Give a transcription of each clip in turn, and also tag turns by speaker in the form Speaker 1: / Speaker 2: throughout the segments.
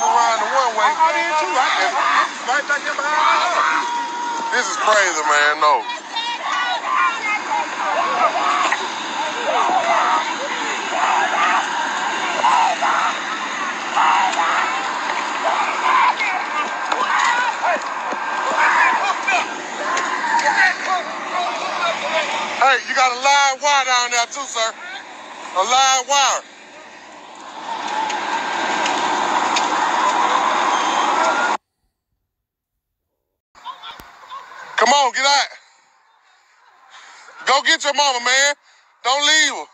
Speaker 1: around the one way.
Speaker 2: I did too. I. Right back behind.
Speaker 1: This is crazy, man. No. Hey, you got a live wire down there too, sir. A live wire. Come on, get out. Go get your mama, man. Don't leave her.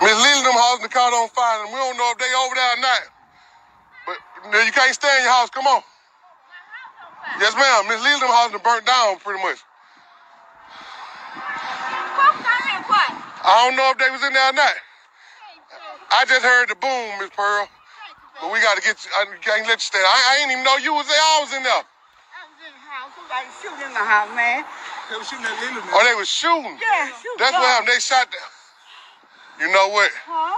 Speaker 1: Miss Lily them house in the car on fire, and we don't know if they over there or not. But you can't stay in your house. Come on. Yes, ma'am. Miss Lily them house done burnt down pretty much. I don't know if they was in there or not. I just heard the boom, Miss Pearl. But we got to get you. I can't let you stay. I, I ain't even know you was there. I was in there.
Speaker 3: Somebody shooting the house, man.
Speaker 2: They was shooting at Lily.
Speaker 1: Oh, they was shooting.
Speaker 3: Yeah, shoot.
Speaker 1: That's what happened. They shot them. You know what?
Speaker 3: Huh?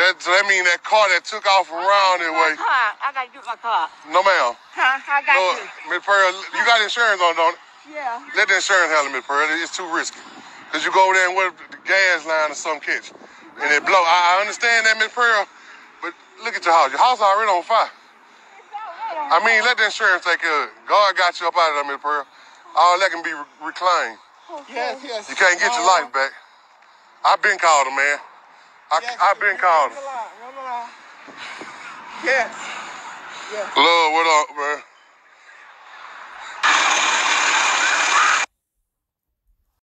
Speaker 1: That so that mean that car that took off around that way.
Speaker 3: My car. I gotta get my car.
Speaker 1: No, ma'am.
Speaker 3: Huh? I got
Speaker 1: No,
Speaker 3: you.
Speaker 1: Miss Pearl, you got insurance on, don't it?
Speaker 3: Yeah.
Speaker 1: Let the insurance handle it, Miss Pearl. It's too risky. Cause you go over there and what the gas line or some catch, and it blow. I, I understand that, Miss Pearl, but look at your house. Your house already on fire. I mean, let the insurance take care of it. God got you up out of there, Miss Pearl. All that can be re- reclaimed.
Speaker 2: Yes, yes.
Speaker 1: You can't get your uh-huh. life back. I've been called a man. I,
Speaker 2: Yes,
Speaker 1: I've been called.
Speaker 2: Run along, run along. Yes.
Speaker 1: Love, what up, man?